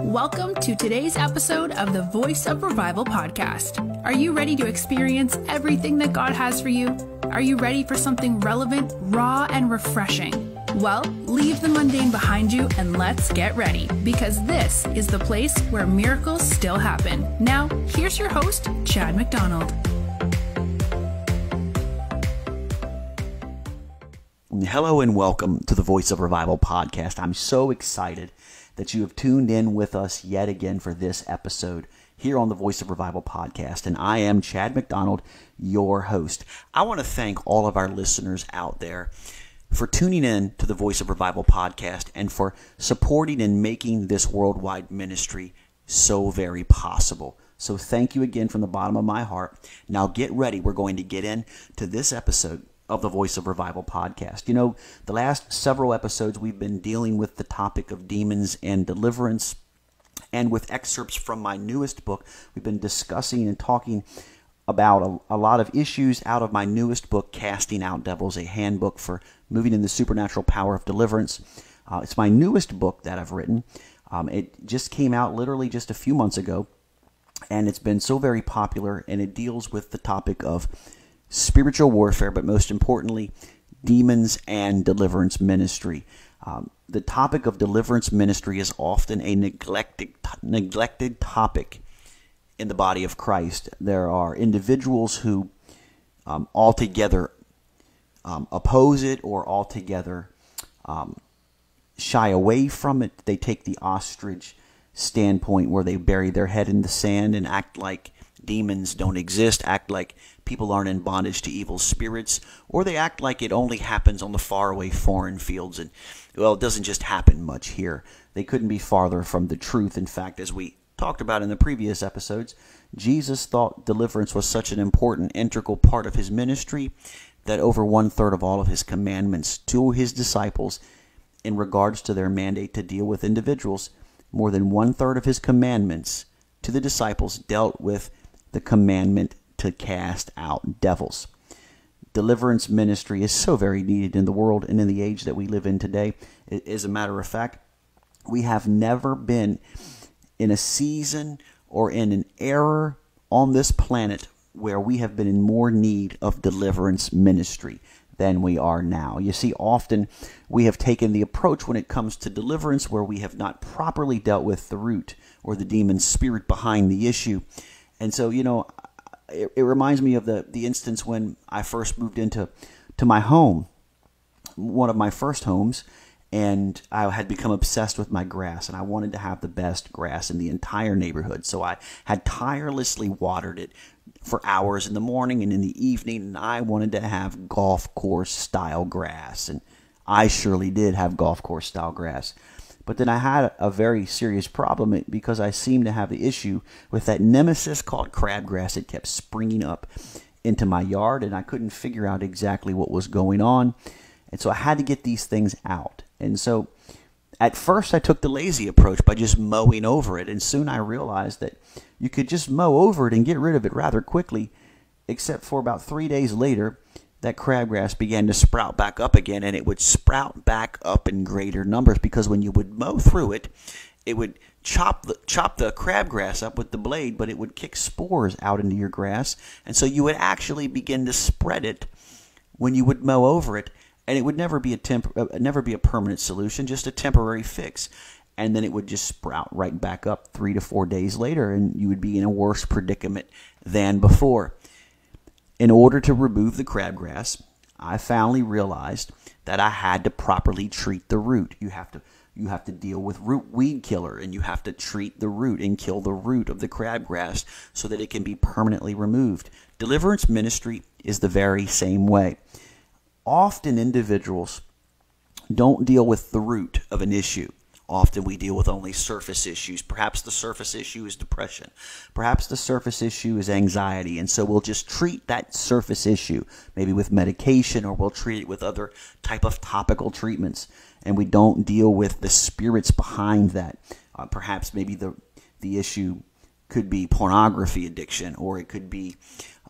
Welcome to today's episode of the Voice of Revival podcast. Are you ready to experience everything that God has for you? Are you ready for something relevant, raw, and refreshing? Well, leave the mundane behind you and let's get ready because this is the place where miracles still happen. Now, here's your host, Chad MacDonald. Hello and welcome to the Voice of Revival podcast. I'm so excited that you have tuned in with us yet again for this episode here on the Voice of Revival podcast. And I am Chad MacDonald, your host. I want to thank all of our listeners out there for tuning in to the Voice of Revival podcast and for supporting and making this worldwide ministry so very possible. So thank you again from the bottom of my heart. Now get ready. We're going to get into this episode of the Voice of Revival podcast. You know, the last several episodes we've been dealing with the topic of demons and deliverance. And with excerpts from my newest book, we've been discussing and talking about a, a, lot of issues out of my newest book, Casting Out Devils, a handbook for moving in the supernatural power of deliverance. Uh, it's my newest book that I've written. Um, it just came out literally just a few months ago, and it's been so very popular, and it deals with the topic of spiritual warfare, but most importantly, demons and deliverance ministry. Um, the topic of deliverance ministry is often a neglected, neglected topic in the body of Christ. There are individuals who um, altogether um, oppose it or altogether um, shy away from it. They take the ostrich standpoint where they bury their head in the sand and act like demons don't exist, act like people aren't in bondage to evil spirits, or they act like it only happens on the faraway foreign fields. And, well, it doesn't just happen much here. They couldn't be farther from the truth. In fact, as we talked about in the previous episodes, Jesus thought deliverance was such an important, integral part of his ministry that over one third of all of his commandments to his disciples in regards to their mandate to deal with individuals, more than one third of his commandments to the disciples dealt with the commandment to cast out devils. Deliverance ministry is so very needed in the world and in the age that we live in today. As a matter of fact, we have never been in a season or in an era on this planet where we have been in more need of deliverance ministry than we are now. You see, often we have taken the approach when it comes to deliverance where we have not properly dealt with the root or the demon spirit behind the issue. And so, you know, it, it reminds me of the, the instance when I first moved into to my home, one of my first homes, and I had become obsessed with my grass, and I wanted to have the best grass in the entire neighborhood. So I had tirelessly watered it for hours in the morning and in the evening, and I wanted to have golf course style grass, and I surely did have golf course style grass. But then I had a very serious problem because I seemed to have the issue with that nemesis called crabgrass. It kept springing up into my yard, and I couldn't figure out exactly what was going on. And so I had to get these things out. And so at first, I took the lazy approach by just mowing over it. And soon I realized that you could just mow over it and get rid of it rather quickly, except for about three days later, that crabgrass began to sprout back up again, and it would sprout back up in greater numbers because when you would mow through it, it would chop the chop the crabgrass up with the blade, but it would kick spores out into your grass, and so you would actually begin to spread it when you would mow over it, and it would never be a temp- uh, never be a permanent solution, just a temporary fix. And then it would just sprout right back up three to four days later, and you would be in a worse predicament than before. In order to remove the crabgrass, I finally realized that I had to properly treat the root. You have to you have to deal with root weed killer and you have to treat the root and kill the root of the crabgrass so that it can be permanently removed. Deliverance ministry is the very same way. Often individuals don't deal with the root of an issue. Often we deal with only surface issues. Perhaps the surface issue is depression. Perhaps the surface issue is anxiety. And so we'll just treat that surface issue, maybe with medication or we'll treat it with other type of topical treatments. And we don't deal with the spirits behind that. Uh, perhaps maybe the, the issue could be pornography addiction or it could be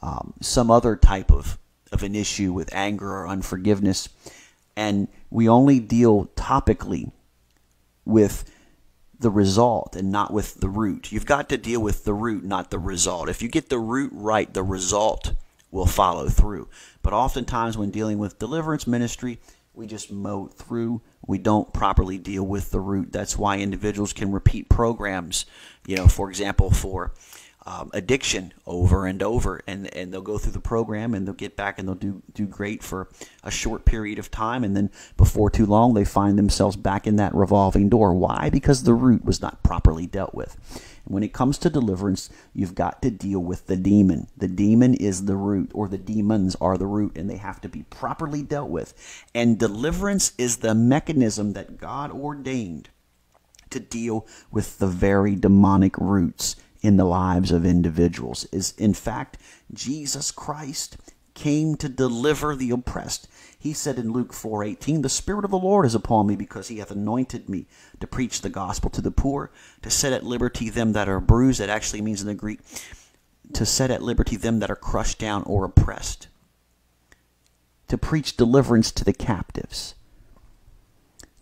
um, some other type of, of an issue with anger or unforgiveness. And we only deal topically with the result and not with the root. You've got to deal with the root, not the result. If you get the root right, the result will follow through. But oftentimes, when dealing with deliverance ministry, we just mow through. We don't properly deal with the root. That's why individuals can repeat programs, you know, for example, for um, addiction over and over, and, and they'll go through the program and they'll get back and they'll do, do great for a short period of time, and then before too long, they find themselves back in that revolving door. Why? Because the root was not properly dealt with. When it comes to deliverance, you've got to deal with the demon. The demon is the root, or the demons are the root, and they have to be properly dealt with. And deliverance is the mechanism that God ordained to deal with the very demonic roots in the lives of individuals is in fact Jesus Christ came to deliver the oppressed. He said in Luke 4:18, "The spirit of the Lord is upon me because he hath anointed me to preach the gospel to the poor, to set at liberty them that are bruised." That actually means in the Greek to set at liberty them that are crushed down or oppressed. To preach deliverance to the captives.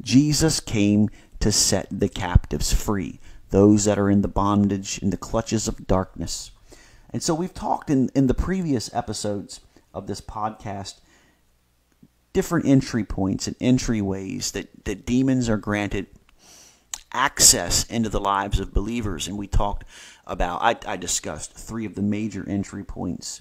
Jesus came to set the captives free those that are in the bondage, in the clutches of darkness. And so we've talked in, in the previous episodes of this podcast different entry points and entryways that, that demons are granted access into the lives of believers. And we talked about, I, I discussed three of the major entry points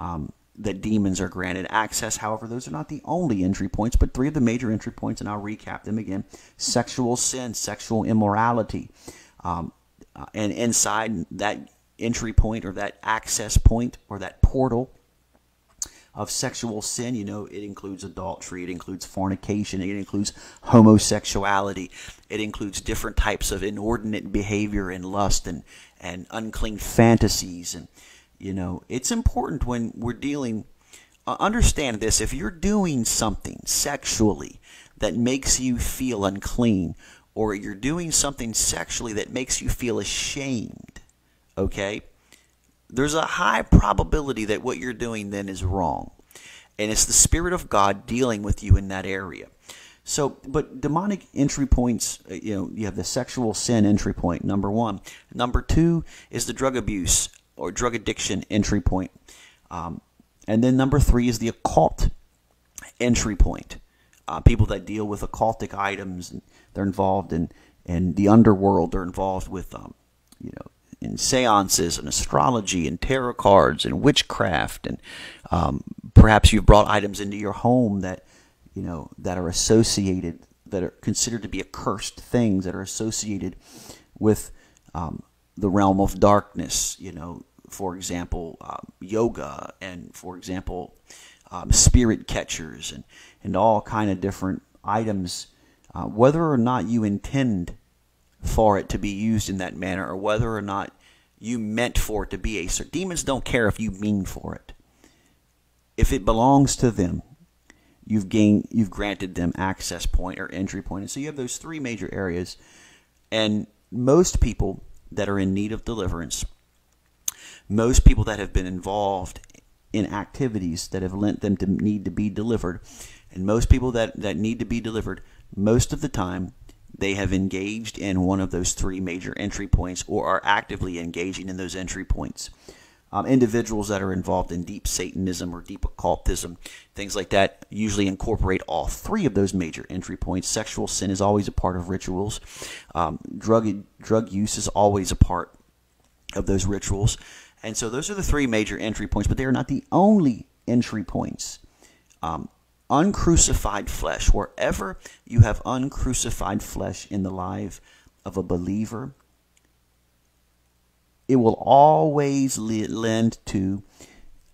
um, that demons are granted access. However, those are not the only entry points, but three of the major entry points, and I'll recap them again sexual sin, sexual immorality, um, uh, and inside that entry point or that access point or that portal of sexual sin, you know, it includes adultery, it includes fornication, it includes homosexuality, it includes different types of inordinate behavior and lust and, and unclean fantasies. And, you know, it's important when we're dealing, uh, understand this, if you're doing something sexually that makes you feel unclean or you're doing something sexually that makes you feel ashamed, okay? There's a high probability that what you're doing then is wrong. And it's the Spirit of God dealing with you in that area. So, but demonic entry points, uh, you know, you have the sexual sin entry point, number one. Number two is the drug abuse or drug addiction entry point. Um, and then number three is the occult entry point. Uh, people that deal with occultic items and they're involved in, in the underworld. They're involved with, um, you know, in seances and astrology and tarot cards and witchcraft. And um, perhaps you've brought items into your home that, you know, that are associated, that are considered to be accursed things that are associated with um, the realm of darkness. You know, for example, um, yoga and, for example, um, spirit catchers and, and all kind of different items uh, whether or not you intend for it to be used in that manner or whether or not you meant for it to be a certain demons don't care if you mean for it. If it belongs to them you've gained you've granted them access point or entry point. And so you have those three major areas. And most people that are in need of deliverance most people that have been involved in activities that have lent them to need to be delivered and most people that, that need to be delivered most of the time they have engaged in one of those three major entry points or are actively engaging in those entry points. Um, individuals that are involved in deep Satanism or deep occultism, things like that, usually incorporate all three of those major entry points. Sexual sin is always a part of rituals. Um, drug drug use is always a part of those rituals, and so those are the three major entry points. But they are not the only entry points. Um, uncrucified flesh, wherever you have uncrucified flesh in the life of a believer, it will always lend to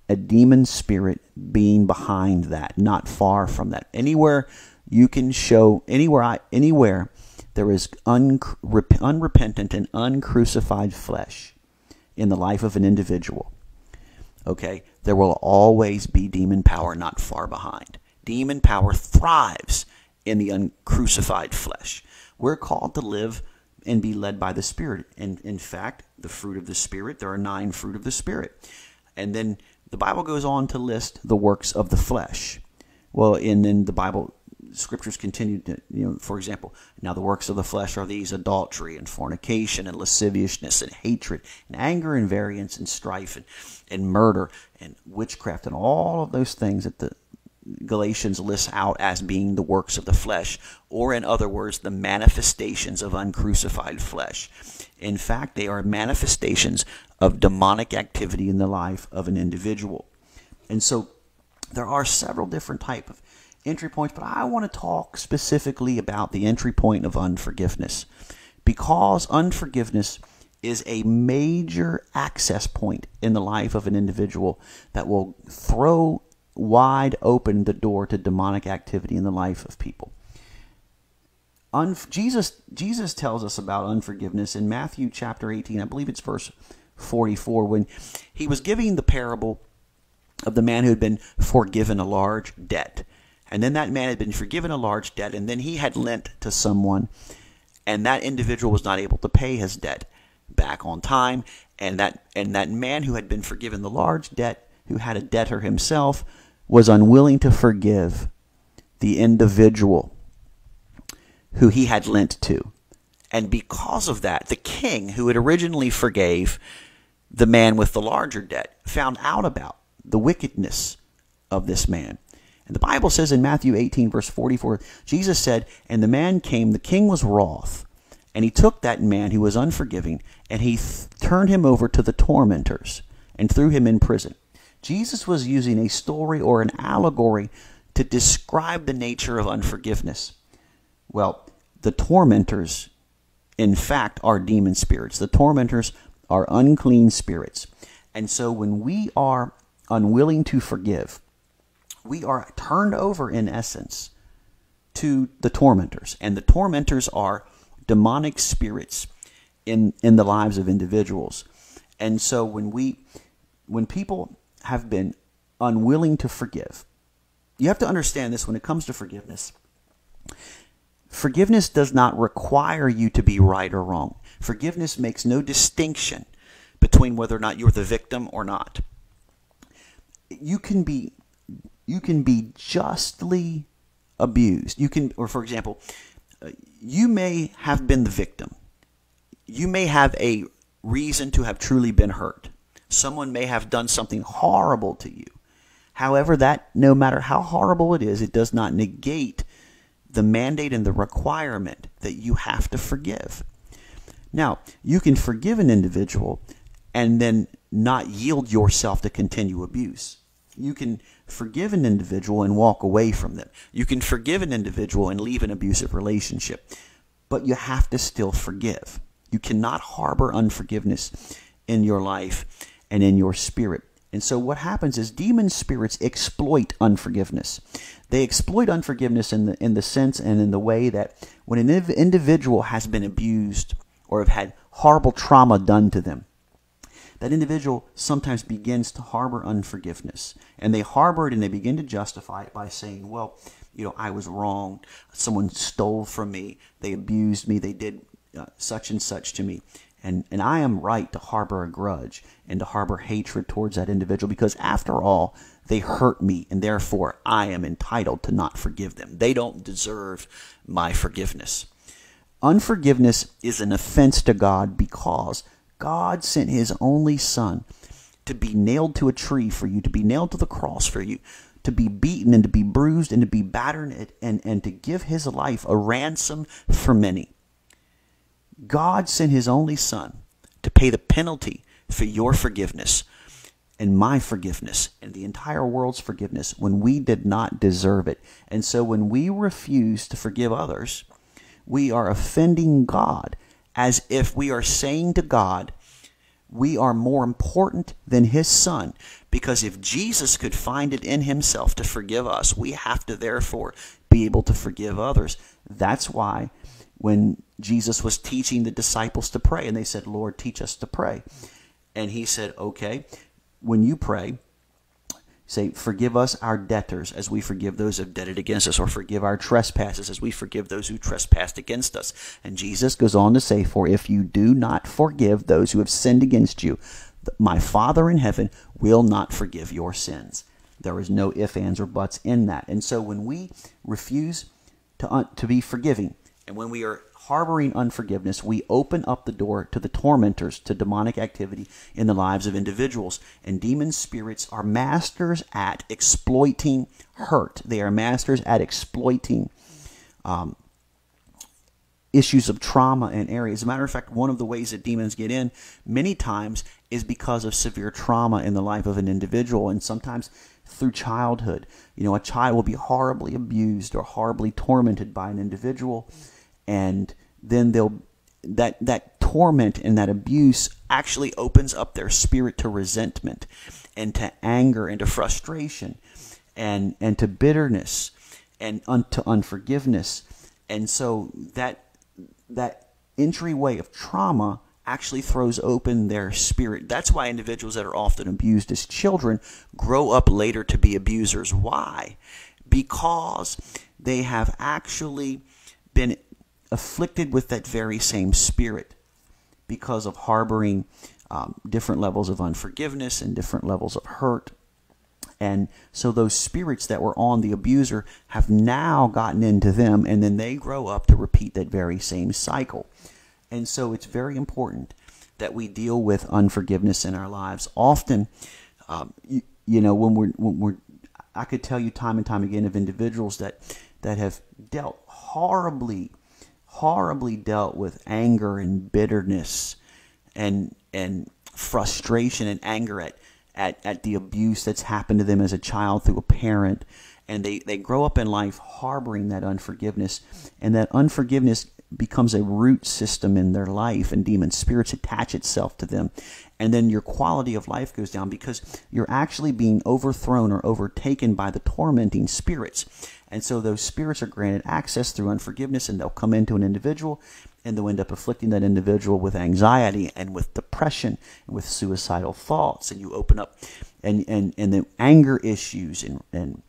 a demon spirit being behind that, not far from that. Anywhere you can show, anywhere, I, anywhere there is unrepentant and uncrucified flesh in the life of an individual, okay, there will always be demon power not far behind. Demon power thrives in the uncrucified flesh. We're called to live and be led by the Spirit. And in fact, the fruit of the Spirit, there are nine fruit of the Spirit. And then the Bible goes on to list the works of the flesh. Well, and then the Bible scriptures continue to, you know, for example, now the works of the flesh are these adultery and fornication and lasciviousness and hatred and anger and variance and strife and, and murder and witchcraft and all of those things that the Galatians lists out as being the works of the flesh, or in other words, the manifestations of uncrucified flesh. In fact, they are manifestations of demonic activity in the life of an individual. And so there are several different type of entry points, but I want to talk specifically about the entry point of unforgiveness because unforgiveness is a major access point in the life of an individual that will throw wide open the door to demonic activity in the life of people. Jesus, Jesus tells us about unforgiveness in Matthew chapter 18, I believe it's verse 44, when he was giving the parable of the man who had been forgiven a large debt. And then that man had been forgiven a large debt, and then he had lent to someone, and that individual was not able to pay his debt back on time. And that and that man who had been forgiven the large debt, who had a debtor himself, was unwilling to forgive the individual who he had lent to. And because of that, the king who had originally forgave the man with the larger debt found out about the wickedness of this man. And the Bible says in Matthew 18, verse 44, Jesus said, And the man came, the king was wroth, and he took that man who was unforgiving, and he turned him over to the tormentors, and threw him in prison. Jesus was using a story or an allegory to describe the nature of unforgiveness. Well, the tormentors, in fact, are demon spirits. The tormentors are unclean spirits. And so when we are unwilling to forgive, we are turned over, in essence, to the tormentors. And the tormentors are demonic spirits in, in the lives of individuals. And so when we when people have been unwilling to forgive. You have to understand this when it comes to forgiveness. Forgiveness does not require you to be right or wrong. Forgiveness makes no distinction between whether or not you're the victim or not. You can be you can be justly abused. You can or for example, uh, you may have been the victim. You may have a reason to have truly been hurt. Someone may have done something horrible to you. However, that no matter how horrible it is, it does not negate the mandate and the requirement that you have to forgive. Now, you can forgive an individual and then not yield yourself to continue abuse. You can forgive an individual and walk away from them. You can forgive an individual and leave an abusive relationship. But you have to still forgive. You cannot harbor unforgiveness in your life and in your spirit. And so what happens is demon spirits exploit unforgiveness. They exploit unforgiveness in the in the sense and in the way that when an individual has been abused or have had horrible trauma done to them, that individual sometimes begins to harbor unforgiveness. And they harbor it and they begin to justify it by saying, well, you know, I was wrong. Someone stole from me. They abused me. They did uh, such and such to me. And, and I am right to harbor a grudge and to harbor hatred towards that individual because, after all, they hurt me and therefore I am entitled to not forgive them. They don't deserve my forgiveness. Unforgiveness is an offense to God because God sent His only Son to be nailed to a tree for you, to be nailed to the cross for you, to be beaten and to be bruised and to be battered and, and, to give His life a ransom for many. God sent his only son to pay the penalty for your forgiveness and my forgiveness and the entire world's forgiveness when we did not deserve it. And so when we refuse to forgive others, we are offending God as if we are saying to God, we are more important than his son. Because if Jesus could find it in himself to forgive us, we have to therefore be able to forgive others. That's why when Jesus was teaching the disciples to pray, and they said, Lord, teach us to pray. And he said, Okay, when you pray, say, Forgive us our debtors as we forgive those who have debted against us, or forgive our trespasses as we forgive those who trespassed against us. And Jesus goes on to say, For if you do not forgive those who have sinned against you, my Father in heaven will not forgive your sins. There is no ifs, ands, or buts in that. And so when we refuse to, to be forgiving. And when we are harboring unforgiveness, we open up the door to the tormentors, to demonic activity in the lives of individuals. And demon spirits are masters at exploiting hurt. They are masters at exploiting um, issues of trauma and areas. As a matter of fact, one of the ways that demons get in many times is because of severe trauma in the life of an individual, and sometimes through childhood. You know, a child will be horribly abused or horribly tormented by an individual, and then they'll that that torment and that abuse actually opens up their spirit to resentment and to anger and to frustration and and to bitterness and un, to unforgiveness and so that that entryway of trauma actually throws open their spirit. That's why individuals that are often abused as children grow up later to be abusers. Why? Because they have actually been afflicted with that very same spirit because of harboring um, different levels of unforgiveness and different levels of hurt. And so those spirits that were on the abuser have now gotten into them, and then they grow up to repeat that very same cycle. And so it's very important that we deal with unforgiveness in our lives. Often, um, you, you, know, when we're, when we're, I could tell you time and time again of individuals that, that have dealt horribly horribly dealt with anger and bitterness and and frustration and anger at, at, at the abuse that's happened to them as a child through a parent. And they, they grow up in life harboring that unforgiveness. And that unforgiveness becomes a root system in their life, and demon spirits attach itself to them. And then your quality of life goes down because you're actually being overthrown or overtaken by the tormenting spirits. And so those spirits are granted access through unforgiveness, and they'll come into an individual, and they'll end up afflicting that individual with anxiety and with depression and with suicidal thoughts. And you open up, and and and the anger issues, and and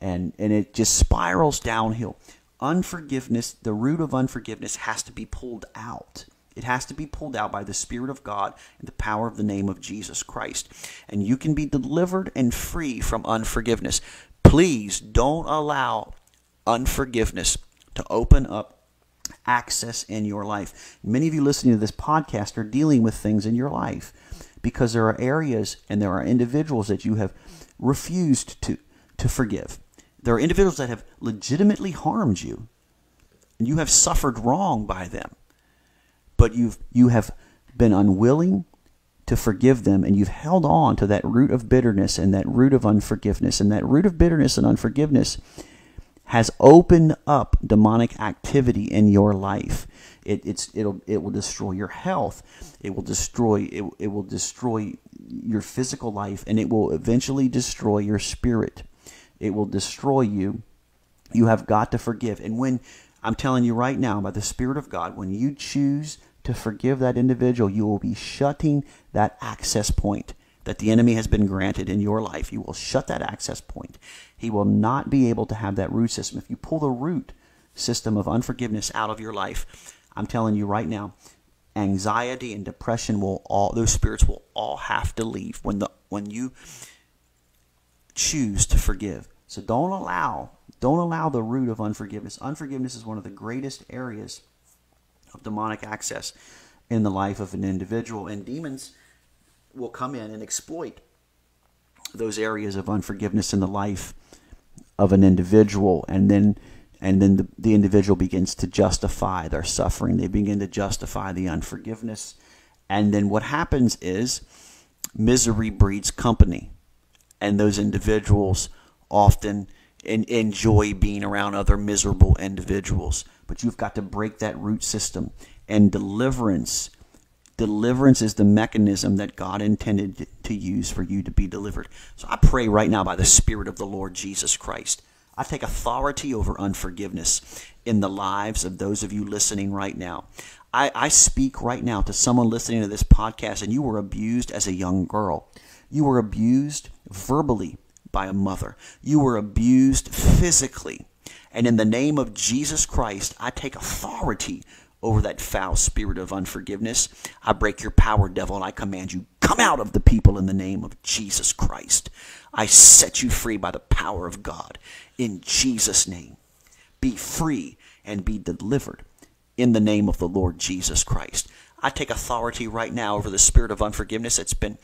and and it just spirals downhill. Unforgiveness, the root of unforgiveness, has to be pulled out. It has to be pulled out by the Spirit of God and the power of the name of Jesus Christ. And you can be delivered and free from unforgiveness. Please don't allow unforgiveness to open up access in your life. Many of you listening to this podcast are dealing with things in your life because there are areas and there are individuals that you have refused to, to forgive. There are individuals that have legitimately harmed you and you have suffered wrong by them. But you've you have been unwilling to forgive them and you've held on to that root of bitterness and that root of unforgiveness. And that root of bitterness and unforgiveness has opened up demonic activity in your life. It, it's it'll it will destroy your health. It will destroy it, it will destroy your physical life and it will eventually destroy your spirit. It will destroy you. You have got to forgive. And when i'm telling you right now by the spirit of god when you choose to forgive that individual, you will be shutting that access point that the enemy has been granted in your life. You will shut that access point. He will not be able to have that root system. If you pull the root system of unforgiveness out of your life, I'm telling you right now, anxiety and depression will all those spirits will all have to leave when the when you choose to forgive. So don't allow don't allow the root of unforgiveness. Unforgiveness is one of the greatest areas of demonic access in the life of an individual. And demons will come in and exploit those areas of unforgiveness in the life of an individual. And then and then the, the individual begins to justify their suffering. They begin to justify the unforgiveness. And then what happens is misery breeds company. And those individuals often enjoy being around other miserable individuals but you've got to break that root system. And deliverance, deliverance is the mechanism that God intended to use for you to be delivered. So I pray right now by the Spirit of the Lord Jesus Christ. I take authority over unforgiveness in the lives of those of you listening right now. I, I speak right now to someone listening to this podcast and you were abused as a young girl. You were abused verbally by a mother. You were abused physically and in the name of Jesus Christ, I take authority over that foul spirit of unforgiveness. I break your power, devil, and I command you, come out of the people in the name of Jesus Christ. I set you free by the power of God in Jesus' name. Be free and be delivered in the name of the Lord Jesus Christ. I take authority right now over the spirit of unforgiveness that's been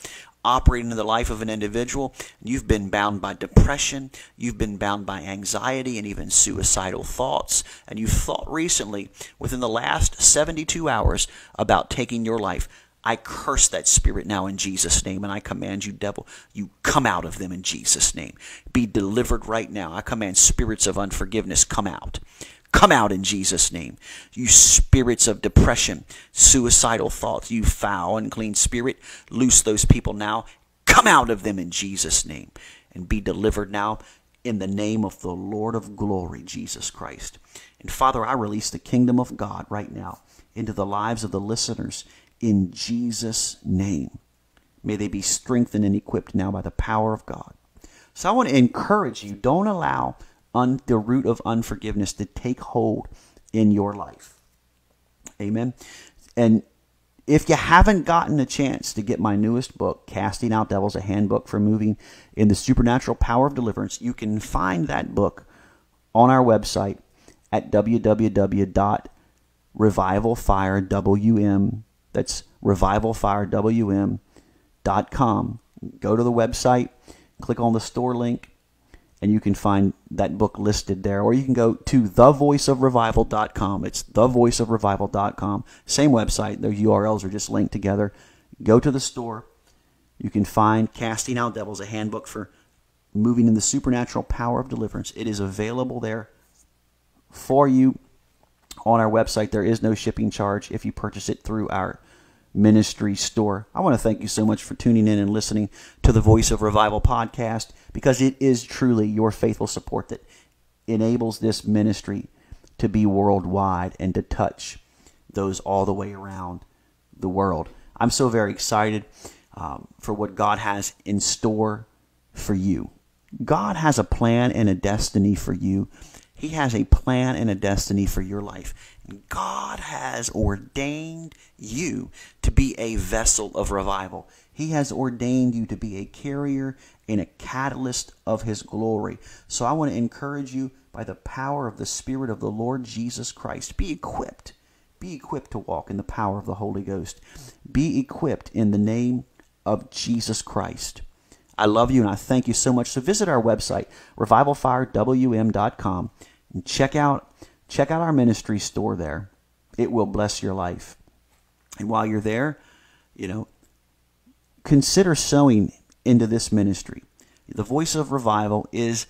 operating in the life of an individual. You've been bound by depression, you've been bound by anxiety and even suicidal thoughts, and you've thought recently, within the last 72 hours, about taking your life. I curse that spirit now in Jesus' name, and I command you, devil, you come out of them in Jesus' name. Be delivered right now. I command spirits of unforgiveness, come out. Come out in Jesus' name. You spirits of depression, suicidal thoughts, you foul, unclean spirit, loose those people now. Come out of them in Jesus' name and be delivered now in the name of the Lord of glory, Jesus Christ. And Father, I release the kingdom of God right now into the lives of the listeners in Jesus' name. May they be strengthened and equipped now by the power of God. So I want to encourage you don't allow un, the root of unforgiveness to take hold in your life. Amen. And if you haven't gotten a chance to get my newest book, Casting Out Devils, a handbook for moving in the supernatural power of deliverance, you can find that book on our website at www.revivalfirewm. That's revivalfirewm.com. Go to the website, click on the store link, and you can find that book listed there. Or you can go to thevoiceofrevival.com. It's thevoiceofrevival.com. Same website. The URLs are just linked together. Go to the store. You can find Casting Out Devils, a handbook for moving in the supernatural power of deliverance. It is available there for you on our website. There is no shipping charge if you purchase it through our ministry store. I want to thank you so much for tuning in and listening to the Voice of Revival podcast because it is truly your faithful support that enables this ministry to be worldwide and to touch those all the way around the world. I'm so very excited um, for what God has in store for you. God has a plan and a destiny for you. He has a plan and a destiny for your life. God has ordained you to be a vessel of revival. He has ordained you to be a carrier and a catalyst of His glory. So I want to encourage you by the power of the Spirit of the Lord Jesus Christ. Be equipped. Be equipped to walk in the power of the Holy Ghost. Be equipped in the name of Jesus Christ. I love you and I thank you so much. So visit our website, revivalfirewm.com, and check out check out our ministry store there. It will bless your life. And while you're there, you know, consider sowing into this ministry. The Voice of Revival is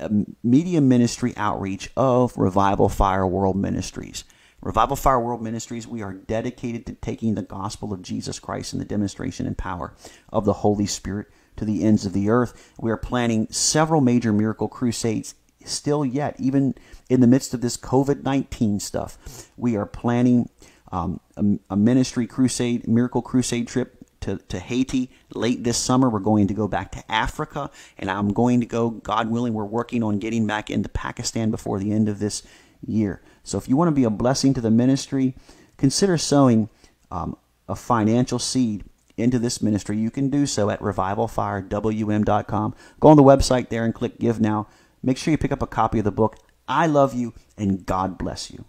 a media ministry outreach of Revival Fire World Ministries. Revival Fire World Ministries, we are dedicated to taking the gospel of Jesus Christ and the demonstration and power of the Holy Spirit to the ends of the earth. We are planning several major miracle crusades still yet, even in the midst of this COVID 19 stuff. We are planning um, a, a, ministry crusade, miracle crusade trip to, to Haiti late this summer. We're going to go back to Africa, and I'm going to go, God willing, we're working on getting back into Pakistan before the end of this year. So if you want to be a blessing to the ministry, consider sowing um, a financial seed into this ministry. You can do so at revivalfirewm.com. Go on the website there and click Give Now. Make sure you pick up a copy of the book. I love you and God bless you.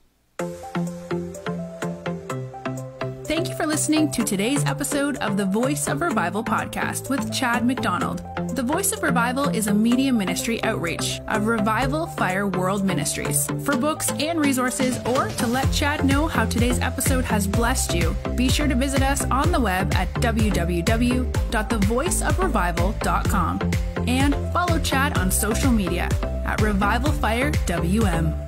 Listening to today's episode of the Voice of Revival podcast with Chad MacDonald. The Voice of Revival is a media ministry outreach of Revival Fire World Ministries. For books and resources, or to let Chad know how today's episode has blessed you, be sure to visit us on the web at www.thevoiceofrevival.com and follow Chad on social media at Revival Fire WM.